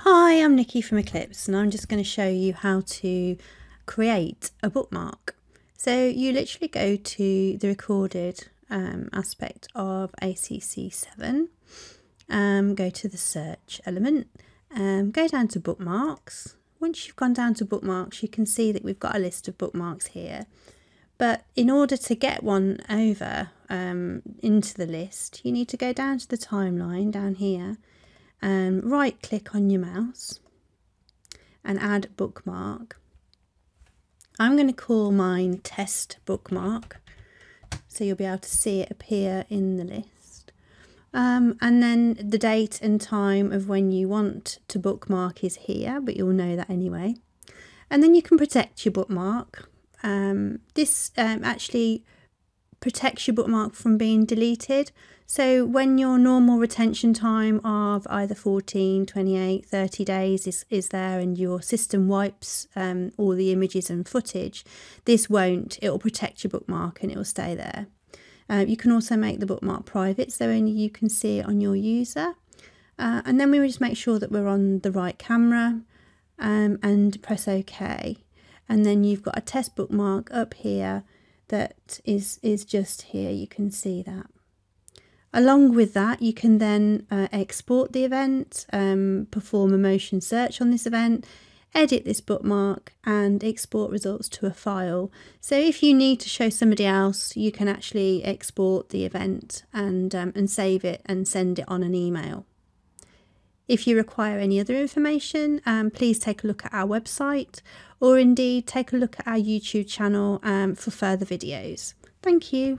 Hi, I'm Nikki from Ecl-ips and I'm just going to show you how to create a bookmark. So you literally go to the recorded um, aspect of ACC7, um, go to the search element, um, go down to bookmarks. Once you've gone down to bookmarks you can see that we've got a list of bookmarks here. But in order to get one over um, into the list, you need to go down to the timeline down here and right click on your mouse and add bookmark. I'm going to call mine test bookmark so you'll be able to see it appear in the list. Um, and then the date and time of when you want to bookmark is here, but you'll know that anyway. And then you can protect your bookmark um, this um, actually protects your bookmark from being deleted. So when your normal retention time of either 14, 28, 30 days is, is there and your system wipes um, all the images and footage, this won't. It will protect your bookmark and it will stay there. Uh, you can also make the bookmark private so only you can see it on your user. Uh, and then we just make sure that we're on the right camera um, and press OK and then you've got a test bookmark up here that is is just here. You can see that. Along with that you can then uh, export the event um, perform a motion search on this event edit this bookmark and export results to a file. So if you need to show somebody else you can actually export the event and um, and save it and send it on an email if you require any other information, um, please take a look at our website or indeed take a look at our YouTube channel um, for further videos. Thank you.